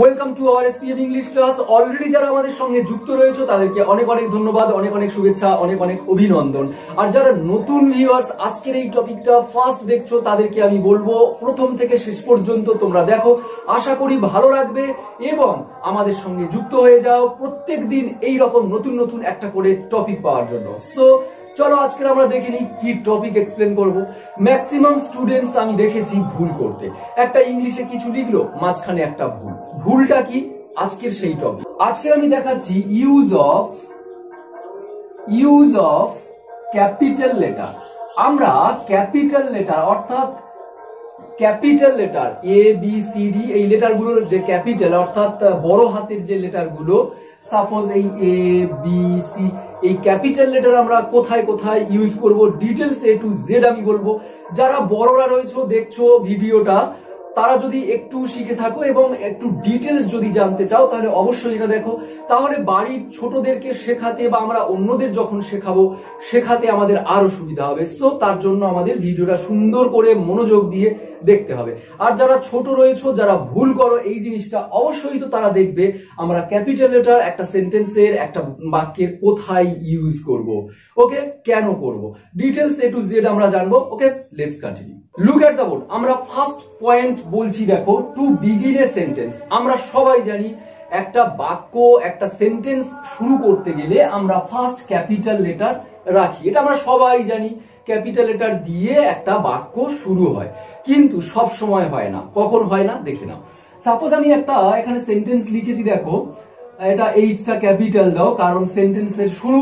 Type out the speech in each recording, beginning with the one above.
Welcome to our SPM English class already যারা আমাদের সঙ্গে যুক্ত রয়েছে, তাদেরকে অনেক অনেক ধন্যবাদ, অনেক অনেক শুভেচ্ছা, অনেক অনেক অভিনন্দন। আর যারা নতুন ভিউয়ার্স আজকের এই টপিকটা ফার্স্ট দেখছ, তাদেরকে আমি বলব, প্রথম থেকে শেষ পর্যন্ত তোমরা দেখো। আশা করি ভালো লাগবে এবং আমাদের সঙ্গে যুক্ত হয়ে যাও। প্রত্যেক দিন এই রকম নতুন নতুন একটা করে টপিক পাওয়ার জন্য। সো চলো আজকে আমরা দেখে নিই কি টপিক এক্সপ্লেন করব। ম্যাক্সিমাম স্টুডেন্টস আমি দেখেছি ভুল করতে। একটা ইংলিশে কিছু লিখলো, মাঝখানে একটা ভুল। ভুলটা কি? আজকের সেই টপিক আজকে আমি দেখাচ্ছি use of use of capital letter আমরা ক্যাপিটাল লেটার অর্থাৎ capital letter A B C D এই লেটারগুলোর যে ক্যাপিটাল অর্থাৎ বড় হাতের যে লেটারগুলো সাপোজ এই এ বি সি এই ক্যাপিটাল লেটার আমরা কোথায় কোথায় ইউজ করব? ডিটেলস এ টু জেড আমি বলব। যারা বড়রা রয়েছে, দেখছ ভিডিওটা তারা যদি একটু শিখে থাকো এবং একটু ডিটেলস যদি জানতে চাও, তাহলে অবশ্যই এটা দেখো। তাহলে বাড়ির ছোটদেরকে শেখাতে বা আমরা অন্যদের যখন শেখাবো, শেখাতে আমাদের আরও সুবিধা হবে। সো তার জন্য আমাদের ভিডিওটা সুন্দর করে মনোযোগ দিয়ে দেখতে হবে। আর যারা ছোট রয়েছে, যারা ভুল করো, এই জিনিসটা অবশ্যই তো তারা দেখবে। আমরা ক্যাপিটাল লেটার একটা সেন্টেন্সের একটা বাক্যের কোথায় ইউজ করব। ওকে? কেন করব? ডিটেলস এ টু জেড আমরা জানব। Okay? Let's continue look at the board আমরা ফার্স্ট পয়েন্ট বলছি, দেখো টু বিগিন এ সেন্টেন্স আমরা সবাই জানি, একটা বাক্য, একটা সেন্টেন্স শুরু করতে গেলে আমরা ফার্স্ট ক্যাপিটাল লেটার রাখি। এটা আমরা সবাই জানি। ক্যাপিটাল লেটার দিয়ে একটা বাক্য শুরু হয়। কিন্তু সব সময় হয় না। কখন হয় না? দেখে নাও। সাপোজ আমি একটা এখানে সেন্টেন্স লিখেছি, দেখো। এটা এইচটা ক্যাপিটাল দাও, কারণ সেন্টেন্সের শুরু।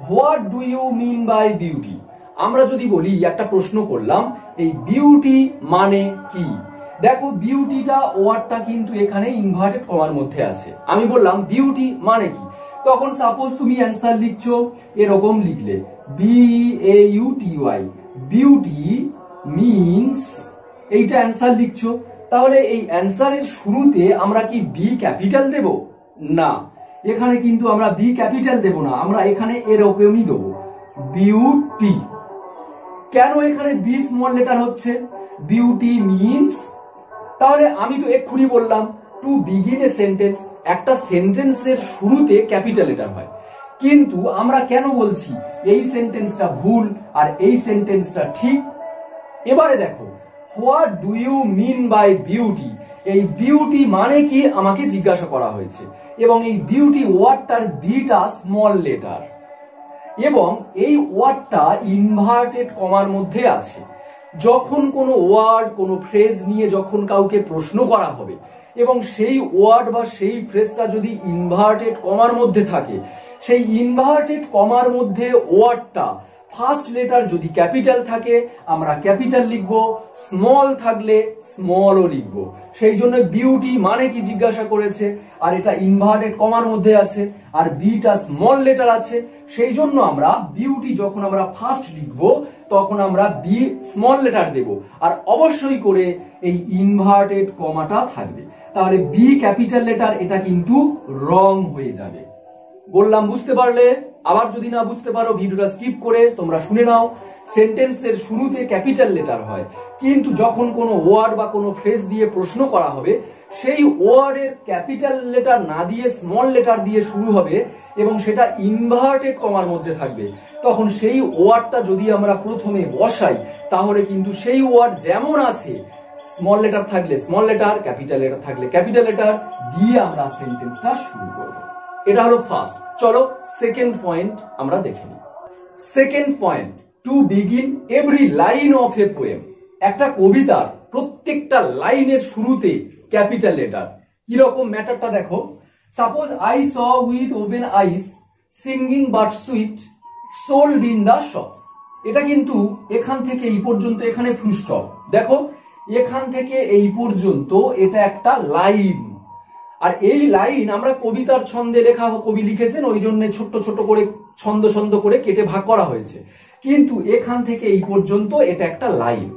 What do you mean by beauty আমরা যদি বলি, একটা প্রশ্ন করলাম, এই বিউটি মানে কি? দেখো বিউটিটা ওয়ার্ডটা কিন্তু এখানে ইনভার্টেড কমার মধ্যে আছে। আমি বললাম বিউটি মানে কি? তখন সাপোজ তুমি অ্যান্সার লিখছো, এরকম লিখলে B A U T Y beauty means এইটা অ্যান্সার লিখছো, তাহলে এই অ্যান্সারের শুরুতে আমরা কি বি ক্যাপিটাল দেব? না, এখানে কিন্তু আমরা বি ক্যাপিটাল দেব না, আমরা এখানে এরকমই দেবো বিউটি কেন এখানে বি স্মল লেটার হচ্ছে? বিউটি মিনস তাহলে আমি তো এক্ষুনি বললাম টু বিগিন এ সেন্টেন্স একটা সেন্টেন্সের শুরুতে ক্যাপিটাল লেটার হয়। কিন্তু আমরা কেন বলছি এই সেন্টেন্সটা ভুল আর এই সেন্টেন্সটা ঠিক? এবারে দেখো what do you mean by beauty এই বিউটি মানে কি আমাকে জিজ্ঞাসা করা হয়েছে। এবং এই বিউটি ওয়ার্ডটার বিটা স্মল লেটার এবং এই ওয়ার্ডটা ইনভার্টেড কমার মধ্যে আছে। যখন কোনো ওয়ার্ড কোনো ফ্রেজ নিয়ে যখন কাউকে প্রশ্ন করা হবে এবং সেই ওয়ার্ড বা সেই ফ্রেজটা যদি ইনভার্টেড কমার মধ্যে থাকে, সেই ইনভার্টেড কমার মধ্যে ওয়ার্ডটা ফার্স্ট লেটার যদি ক্যাপিটাল থাকে, আমরা ক্যাপিটাল লিখব, স্মল থাকলে স্মলও লিখব। সেই জন্য বিউটি মানে কি জিজ্ঞাসা করেছে, আর এটা ইনভার্টেড কমার মধ্যে আছে, আর বিটা স্মল লেটার আছে। সেই জন্য আমরা বিউটি যখন আমরা ফার্স্ট লিখব, তখন আমরা বি স্মল লেটার দেব। আর অবশ্যই করে এই ইনভার্টেড কমাটা থাকবে। তাহলে বি ক্যাপিটাল লেটার, এটা কিন্তু রং হয়ে যাবে। বললাম, বুঝতে পারলে? আবার যদি না বুঝতে পারো, ভিডিওটা স্কিপ করে তোমরা শুনে নাও। সেন্টেন্সের শুরুতে ক্যাপিটাল লেটার হয়। কিন্তু যখন কোনো ওয়ার্ড বা কোনো ফ্রেজ দিয়ে প্রশ্ন করা হবে, সেই ওয়ার্ডের ক্যাপিটাল লেটার না দিয়ে স্মল লেটার দিয়ে শুরু হবে এবং সেটা ইনভার্টেড কমার মধ্যে থাকবে। তখন সেই ওয়ার্ডটা যদি আমরা প্রথমে বসাই, তাহলে কিন্তু সেই ওয়ার্ড যেমন আছে স্মল লেটার থাকলে স্মল লেটার ক্যাপিটাল লেটার থাকলে ক্যাপিটাল লেটার দিয়ে আমরা সেন্টেন্সটা শুরু করব। এটা হলো ফার্স্ট চলো সেকেন্ড পয়েন্ট আমরা দেখে নিই। Second point to begin every line of a poem একটা কবিতার প্রত্যেকটা লাইনের শুরুতে ক্যাপিটাল লেটার কি রকম ম্যাটারটা দেখো? Suppose I saw with open eyes singing but sweet sold in the shops এটা কিন্তু এখান থেকে এই পর্যন্ত এখানে ফুল স্টপ দেখো, এখান থেকে এই পর্যন্ত এটা একটা লাইন আর এই লাইন আমরা কবিতার ছন্দে লেখা কবি লিখেছেন, ওই জন্য ছোট্ট ছোট করে, ছন্দ ছন্দ করে কেটে ভাগ করা হয়েছে। কিন্তু এখান থেকে এই পর্যন্ত এটা একটা লাইন।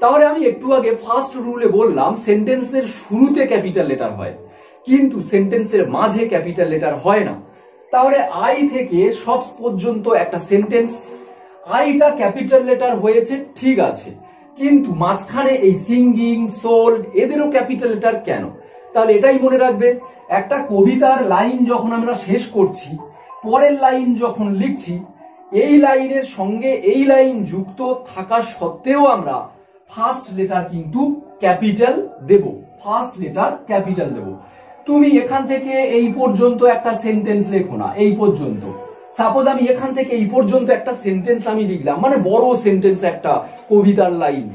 তাহলে আমি একটু আগে ফার্স্ট রুলে বললাম সেন্টেন্সের শুরুতে ক্যাপিটাল লেটার হয়। কিন্তু সেন্টেন্সের মাঝে ক্যাপিটাল লেটার হয় না। তাহলে আই থেকে সব পর্যন্ত একটা সেন্টেন্স আইটা ক্যাপিটাল লেটার হয়েছে, ঠিক আছে। কিন্তু মাঝখানে এই সিঙ্গিং সোল্ড এদেরও ক্যাপিটাল লেটার কেন? তাহলে এটাই মনে রাখবে। একটা কবিতার লাইন যখন আমরা শেষ করছি, পরের লাইন যখন লিখছি, এই লাইনের সঙ্গে এই লাইন যুক্ত থাকা সত্ত্বেও আমরা ফার্স্ট লেটার কিন্তু ক্যাপিটাল দেব। ফার্স্ট লেটার ক্যাপিটাল দেব। তুমি এখান থেকে এই পর্যন্ত একটা সেন্টেন্স লেখো না, এই পর্যন্ত। সাপোজ আমি এখান থেকে এই পর্যন্ত একটা সেন্টেন্স আমি লিখলাম মানে বড় সেন্টেন্স একটা কবিতার লাইন।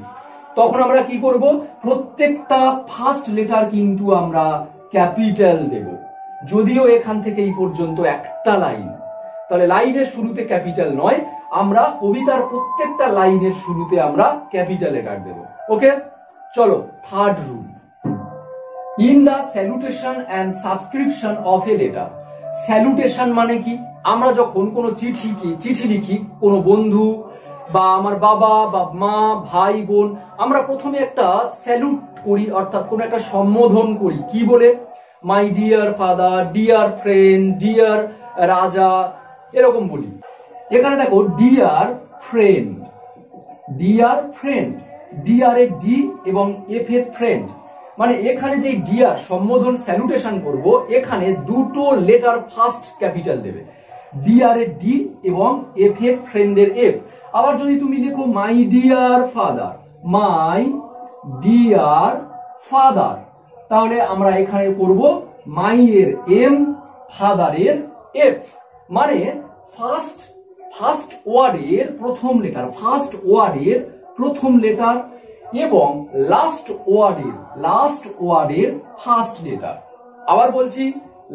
তখন আমরা কি করব? প্রত্যেকটা ফার্স্ট লেটার কিন্তু আমরা ক্যাপিটাল দেব। যদিও এখান থেকে এই পর্যন্ত একটা লাইন তাহলে লাইনের শুরুতে ক্যাপিটাল নয়, আমরা কবিতার প্রত্যেকটা লাইনের শুরুতে আমরা ক্যাপিটাল লেটার দেব। ওকে চলো third rule in the salutation and subscription of a letter salutation মানে কি? আমরা যখন কোনো চিঠি কি চিঠি লিখি, কোনো বন্ধু বা আমার বাবা, বা মা, ভাই, বোন, আমরা প্রথমে একটা স্যালুট করি, অর্থাৎ কোনো একটা সম্বোধন করি। কি বলে? My dear father dear friend dear Raja, এরকম বলি। এখানে দেখো dear friend dear friend dear এর ডি এবং এফ এর ফ্রেন্ড মানে এখানে যে ডিয়ার সম্বোধন স্যালুটেশন করব, এখানে দুটো লেটার ফার্স্ট ক্যাপিটাল দেবে। ডিয়ার এর ডি এবং এফ এর ফ্রেন্ডের এফ আবার যদি তুমি লেখো my dear father my dear father তাহলে আমরা এখানে করব মাই এর এম ফাদারের এফ মানে ফার্স্ট ফার্স্ট ওয়ার্ডের প্রথম লেটার ফার্স্ট ওয়ার্ডের প্রথম লেটার এবং লাস্ট ওয়ার্ডের লাস্ট ওয়ার্ডের ফার্স্ট লেটার আবার বলছি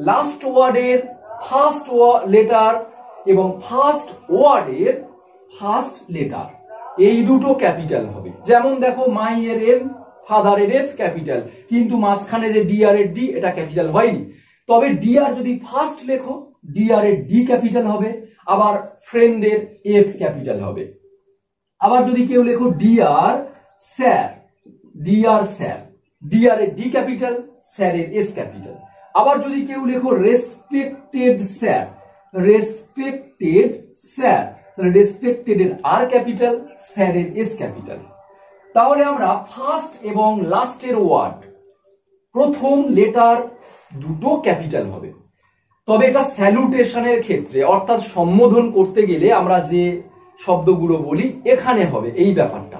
লাস্ট ওয়ার্ডের ফার্স্ট লেটার এবং ফার্স্ট ওয়ার্ডের ফার্স্ট লেটার। এই দুটো ক্যাপিটাল হবে। যেমন দেখো, মাই এর এম ফাদারের এফ ক্যাপিটাল। কিন্তু মাঝখানে যে ডিআর এর ডি, এটা ক্যাপিটাল হয়নি। তবে ডিআর যদি ফার্স্ট লেখো ডিআর এর ডি ক্যাপিটাল হবে। আবার ফ্রেন্ডের এফ ক্যাপিটাল হবে। আবার যদি কেউ লেখো DR sir DR sir DR এর ডি ক্যাপিটাল, স্যার এর এস ক্যাপিটাল। আবার যদি কেউ লেখো, respected sir respected sir respected এর আর ক্যাপিটাল স্যার এর এস ক্যাপিটাল তাহলে আমরা ফার্স্ট এবং লাস্টের ওয়ার্ড প্রথম লেটার দুটো ক্যাপিটাল হবে। তবে এটা স্যালুটেশনের ক্ষেত্রে, অর্থাৎ সম্বোধন করতে গেলে আমরা যে শব্দগুলো বলি, এখানে হবে এই ব্যাপারটা।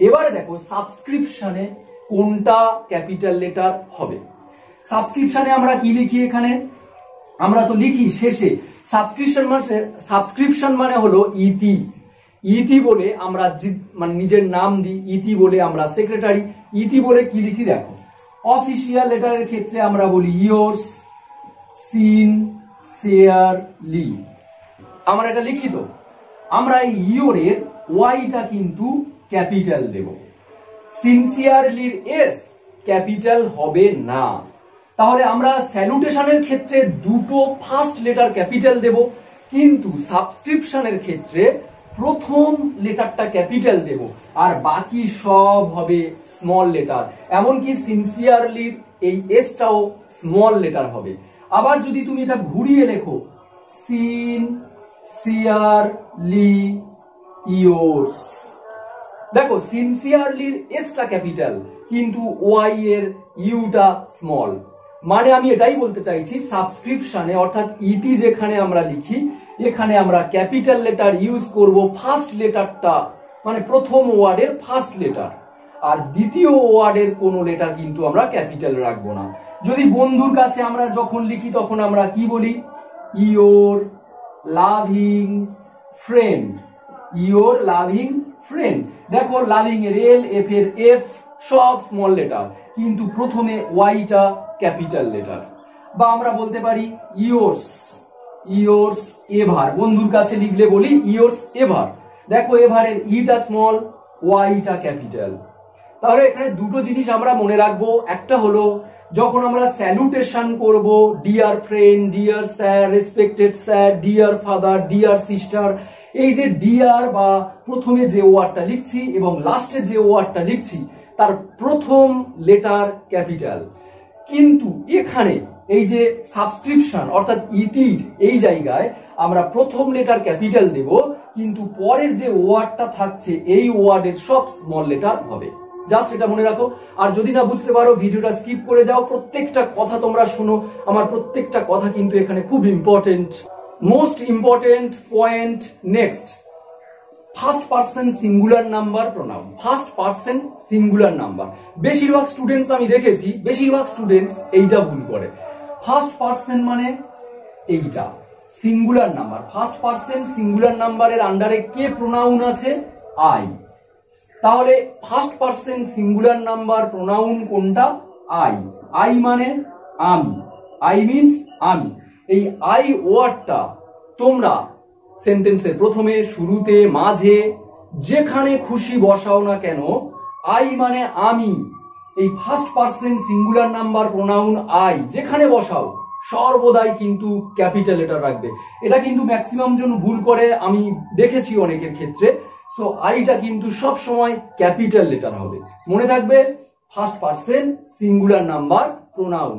এবারে দেখো সাবস্ক্রিপশনে কোনটা ক্যাপিটাল লেটার হবে? সাবস্ক্রিপশনে আমরা কি লিখি এখানে? আমরা তো লিখি শেষে সাবস্ক্রিপশন মানে সাবস্ক্রিপশন মানে হলো ইতি। ইতি বলে আমরা মানে নিজের নাম দিই, ইতি বলে আমরা সেক্রেটারি ইতি বলে কি লিখি দেখো? অফিসিয়াল লেটারের ক্ষেত্রে আমরা বলি ইয়োর্স সিন লি আমরা এটা লিখিত আমরা এই ইয়োরের ওয়াইটা কিন্তু ক্যাপিটাল দেব। সিনসিয়ারলির এস ক্যাপিটাল হবে না। তাহলে আমরা স্যালুটেশনের ক্ষেত্রে দুটো ফার্স্ট লেটার ক্যাপিটাল দেব, কিন্তু সাবস্ক্রিপশনের ক্ষেত্রে প্রথম লেটারটা ক্যাপিটাল দেব, আর বাকি সব হবে স্মল লেটার এমনকি সিনসিয়ারলির এই এসটাও স্মল লেটার হবে। আবার যদি তুমি এটা ঘুরিয়ে লেখো সিন সিয়ার লি ইয়োর্স দেখো সিনসিয়ারলির এসটা ক্যাপিটাল কিন্তু ওয়াই এর ইউটা স্মল মানে আমি এটাই বলতে চাইছি সাবস্ক্রিপশনে অর্থাৎ ইতি যেখানে আমরা লিখি, এখানে আমরা ক্যাপিটাল লেটার ইউজ করব ফার্স্ট লেটারটা মানে প্রথম ওয়ার্ডের ফার্স্ট লেটার আর দ্বিতীয় ওয়ার্ডের কোনো লেটার কিন্তু আমরা ক্যাপিটাল রাখব না। যদি বন্ধুর কাছে আমরা যখন লিখি, তখন আমরা কি বলি? Your loving friend your loving friend দেখো লাভিং এর এল এফ এর এফ সব স্মল লেটার কিন্তু প্রথমে ওয়াইটা ক্যাপিটাল লেটার বা আমরা বলতে পারি ইয়োর্স ইয়োর্স এভার। বন্ধুর কাছে লিখলে বলি ইয়োর্স এভার। দেখো এভারের ইটা স্মল ওয়াইটা ক্যাপিটাল তাহলে এখানে দুটো জিনিস আমরা মনে রাখব। একটা হলো, যখন আমরা স্যালুটেশন করব dear friend dear sir respected sir dear father dear sister এই যে ডিয়ার বা প্রথমে যে ওয়ার্ডটা লিখছি এবং লাস্টে যে ওয়ার্ডটা লিখছি তার প্রথম লেটার ক্যাপিটাল কিন্তু এখানে এই যে সাবস্ক্রিপশন অর্থাৎ ইতির এই জায়গায় আমরা প্রথম লেটার ক্যাপিটাল দেব, কিন্তু পরের যে ওয়ার্ডটা থাকছে, এই ওয়ার্ডের সব স্মল লেটার হবে। জাস্ট এটা মনে রাখো। আর যদি না বুঝতে পারো, ভিডিওটা স্কিপ করে যাও, প্রত্যেকটা কথা তোমরা শোনো। আমার প্রত্যেকটা কথা কিন্তু এখানে খুব important most important point next first person singular number pronoun first person singular number বেশিরভাগ স্টুডেন্টস আমি দেখেছি, বেশিরভাগ স্টুডেন্টস এইটা ভুল করে। ফার্স্ট পার্সন মানে এইটা singular number first person singular নাম্বারের আন্ডারে কে প্রোনাউন আছে? আই তাহলে first person singular number pronoun কোনটা? আই আই মানে আমি। আই মিনস আমি। এই আই ওয়ার্ডটা তোমরা সেন্টেন্সের প্রথমে, শুরুতে, মাঝে, যেখানে খুশি বসাও না কেন, আই মানে আমি। এই first person singular number pronoun I যেখানে বসাও, সর্বদাই কিন্তু ক্যাপিটাল লেটার রাখবে। এটা কিন্তু ম্যাক্সিমাম জন ভুল করে, আমি দেখেছি অনেকের ক্ষেত্রে। সো আইটা কিন্তু সব সময় ক্যাপিটাল লেটার হবে। মনে থাকবে first person singular number pronoun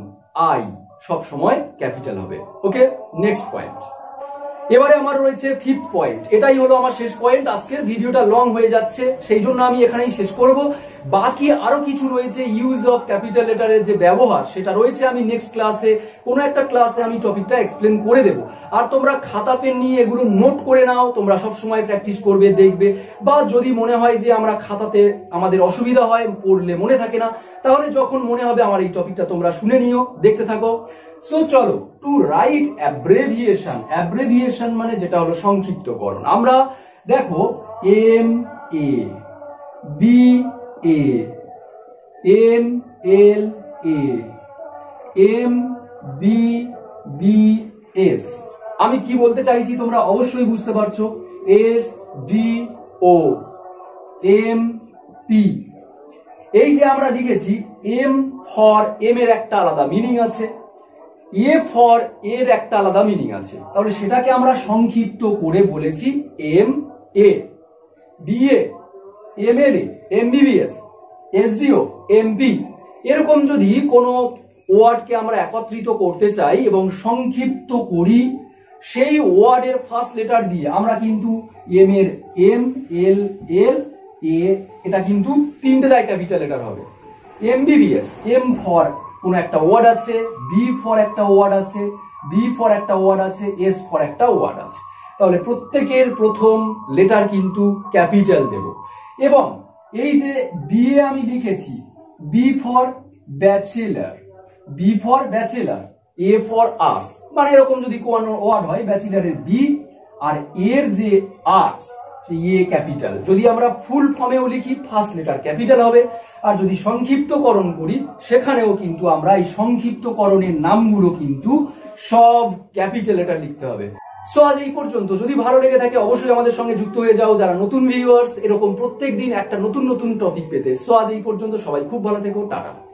I সব সময় ক্যাপিটাল হবে। ওকে নেক্সট পয়েন্ট এবারে আমার রয়েছে ফিফথ পয়েন্ট এটাই হলো আমার শেষ পয়েন্ট আজকের ভিডিওটা লং হয়ে যাচ্ছে, সেই জন্য আমি এখানেই শেষ করব। বাকি আরও কিছু রয়েছে ইউজ অফ ক্যাপিটাল লেটারের যে ব্যবহার, সেটা রয়েছে আমি নেক্সট ক্লাসে কোনো একটা ক্লাসে আমি টপিকটা এক্সপ্লেন করে দেব। আর তোমরা খাতা পেন নিয়ে এগুলো নোট করে নাও, তোমরা সব সময় প্র্যাকটিস করবে, দেখবে। বা যদি মনে হয় যে আমরা খাতাতে আমাদের অসুবিধা হয়, পড়লে মনে থাকে না, তাহলে যখন মনে হবে আমার এই টপিকটা তোমরা শুনে নিও, দেখতে থাকো। সো চলো টু রাইট অ্যাব্রেভিয়েশন অ্যাব্রেভিয়েশন মানে যেটা হলো সংক্ষিপ্তকরণ। আমরা দেখো M A B A M L A M B B S আমি কি বলতে চাইছি তোমরা অবশ্যই বুঝতে পারছ? S D O M P এই যে আমরা লিখেছি এম ফর এম এর একটা আলাদা মিনিং আছে। এ ফর এর একটা আলাদা মিনিং আছে। তাহলে সেটাকে আমরা সংক্ষিপ্ত করে বলেছি M A BA M L A MBBS SDO MP এরকম যদি কোনো ওয়ার্ডকে আমরা একত্রিত করতে চাই এবং সংক্ষিপ্ত করি, সেই ওয়ার্ডের ফার্স্ট লেটার দিয়ে আমরা কিন্তু এম এর এম এল এল এ এটা কিন্তু তিনটে জায়গায় ক্যাপিটাল লেটার হবে। এমবিবিএস এম ফর কোনো একটা ওয়ার্ড আছে বি ফর একটা ওয়ার্ড আছে বি ফর একটা ওয়ার্ড আছে এস ফর একটা ওয়ার্ড আছে। তাহলে প্রত্যেকের প্রথম লেটার কিন্তু ক্যাপিটাল দেব। এবং এই যে বি এ আমি লিখেছি B for bachelor B for bachelor A for arts মানে এরকম যদি কোনো ওয়ার্ড হয় ব্যাচেলারের বি আর এর যে আর্টস এ ক্যাপিটাল যদি আমরা ফুল ফর্মেও লিখি ফার্স্ট লেটার ক্যাপিটাল হবে। আর যদি সংক্ষিপ্তকরণ করি, সেখানেও কিন্তু আমরা এই সংক্ষিপ্তকরণের নামগুলো কিন্তু সব ক্যাপিটাল লেটার লিখতে হবে। সো আজ এই পর্যন্ত। যদি ভালো লেগে থাকে, অবশ্যই আমাদের সঙ্গে যুক্ত হয়ে যাও। যারা নতুন ভিউয়ার্স এরকম প্রত্যেক দিন একটা নতুন নতুন টপিক পেতে। সো আজ এই পর্যন্ত সবাই খুব ভালো থেকো। টাটা।